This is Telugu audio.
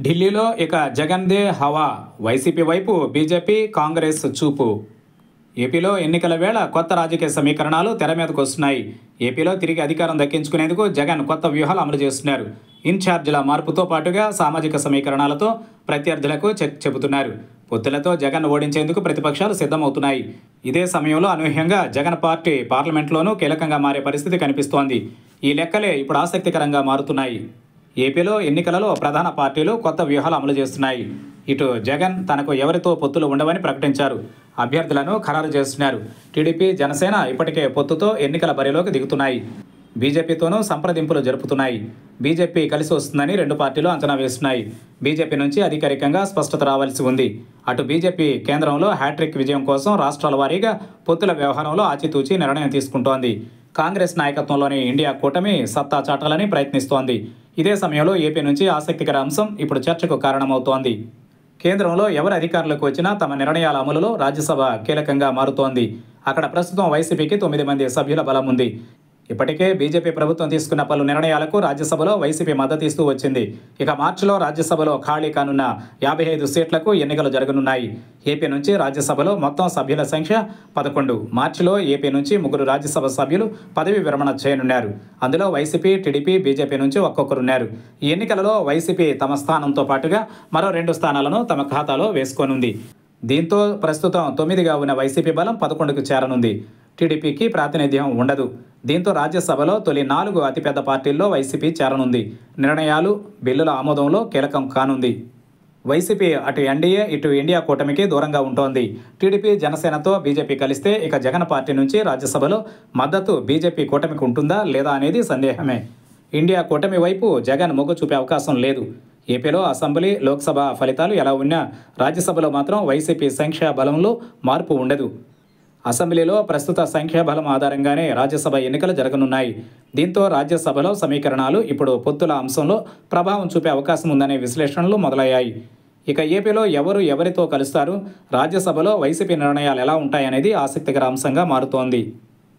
ఢిల్లీలో ఇక జగన్దే హవా. వైసీపీ వైపు బీజేపీ కాంగ్రెస్ చూపు. ఏపీలో ఎన్నికల వేళ కొత్త రాజకీయ సమీకరణాలు తెర మీదకు వస్తున్నాయి. ఏపీలో తిరిగి అధికారం దక్కించుకునేందుకు జగన్ కొత్త వ్యూహాలు అమలు చేస్తున్నారు. ఇన్ఛార్జీల మార్పుతో పాటుగా సామాజిక సమీకరణాలతో ప్రత్యర్థులకు చెక్ చెబుతున్నారు. పొత్తులతో జగన్ ఓడించేందుకు ప్రతిపక్షాలు సిద్ధమవుతున్నాయి. ఇదే సమయంలో అనూహ్యంగా జగన్ పార్టీ పార్లమెంట్లోనూ కీలకంగా మారే పరిస్థితి కనిపిస్తోంది. ఈ లెక్కలే ఇప్పుడు ఆసక్తికరంగా మారుతున్నాయి. ఏపీలో ఎన్నికలలో ప్రధాన పార్టీలు కొత్త వ్యూహాలు అమలు చేస్తున్నాయి. ఇటు జగన్ తనకు ఎవరితో పొత్తులు ఉండవని ప్రకటించారు. అభ్యర్థులను ఖరారు చేస్తున్నారు. టీడీపీ జనసేన ఇప్పటికే పొత్తుతో ఎన్నికల బరిలోకి దిగుతున్నాయి. బీజేపీతోనూ సంప్రదింపులు జరుపుతున్నాయి. బీజేపీ కలిసి వస్తుందని రెండు పార్టీలు అంచనా వేస్తున్నాయి. బీజేపీ నుంచి అధికారికంగా స్పష్టత రావాల్సి ఉంది. అటు బీజేపీ కేంద్రంలో హ్యాట్రిక్ విజయం కోసం రాష్ట్రాల వారీగా పొత్తుల వ్యవహారంలో ఆచితూచి నిర్ణయం తీసుకుంటోంది. కాంగ్రెస్ నాయకత్వంలోని ఇండియా కూటమి సత్తా చాటాలని ప్రయత్నిస్తోంది. ఇదే సమయంలో ఏపీ నుంచి ఆసక్తికర అంశం ఇప్పుడు చర్చకు కారణమవుతోంది. కేంద్రంలో ఎవరు అధికారులకు వచ్చినా తమ నిర్ణయాల అమలులో రాజ్యసభ కీలకంగా మారుతోంది. అక్కడ ప్రస్తుతం వైసీపీకి తొమ్మిది మంది సభ్యుల బలం ఉంది. ఇప్పటికే బీజేపీ ప్రభుత్వం తీసుకున్న పలు నిర్ణయాలకు రాజ్యసభలో వైసీపీ మద్దతు ఇస్తూ వచ్చింది. ఇక మార్చిలో రాజ్యసభలో ఖాళీ కానున్న యాభై ఐదు సీట్లకు ఎన్నికలు జరగనున్నాయి. ఏపీ నుంచి రాజ్యసభలో మొత్తం సభ్యుల సంఖ్య పదకొండు. మార్చిలో ఏపీ నుంచి ముగ్గురు రాజ్యసభ సభ్యులు పదవి విరమణ చేయనున్నారు. అందులో వైసీపీ టీడీపీ బీజేపీ నుంచి ఒక్కొక్కరున్నారు. ఈ ఎన్నికలలో వైసీపీ తమ స్థానంతో పాటుగా మరో రెండు స్థానాలను తమ ఖాతాలో వేసుకోనుంది. దీంతో ప్రస్తుతం తొమ్మిదిగా ఉన్న వైసీపీ బలం పదకొండుకు చేరనుంది. టీడీపీకి ప్రాతినిధ్యం ఉండదు. దీంతో రాజ్యసభలో తొలి నాలుగు అతిపెద్ద పార్టీల్లో వైసీపీ చేరనుంది. నిర్ణయాలు బిల్లుల ఆమోదంలో కీలకం కానుంది. వైసీపీ అటు ఎన్డీఏ ఇటు ఇండియా కూటమికి దూరంగా ఉంటోంది. టీడీపీ జనసేనతో బీజేపీ కలిస్తే ఇక జగన్ పార్టీ నుంచి రాజ్యసభలో మద్దతు బీజేపీ కూటమికి ఉంటుందా లేదా అనేది సందేహమే. ఇండియా కూటమి వైపు జగన్ మొగ్గు చూపే అవకాశం లేదు. ఏపీలో అసెంబ్లీ లోక్సభ ఫలితాలు ఎలా ఉన్నా రాజ్యసభలో మాత్రం వైసీపీ సంఖ్యా బలంలో మార్పు ఉండదు. అసెంబ్లీలో ప్రస్తుత సంఖ్యాబలం ఆధారంగానే రాజ్యసభ ఎన్నికలు జరగనున్నాయి. దీంతో రాజ్యసభలో సమీకరణాలు ఇప్పుడు పొత్తుల అంశంలో ప్రభావం చూపే అవకాశం ఉందనే విశ్లేషణలు మొదలయ్యాయి. ఇక ఏపీలో ఎవరు ఎవరితో కలుస్తారు? రాజ్యసభలో వైసీపీ నిర్ణయాలు ఎలా ఉంటాయనేది ఆసక్తికర అంశంగా మారుతోంది.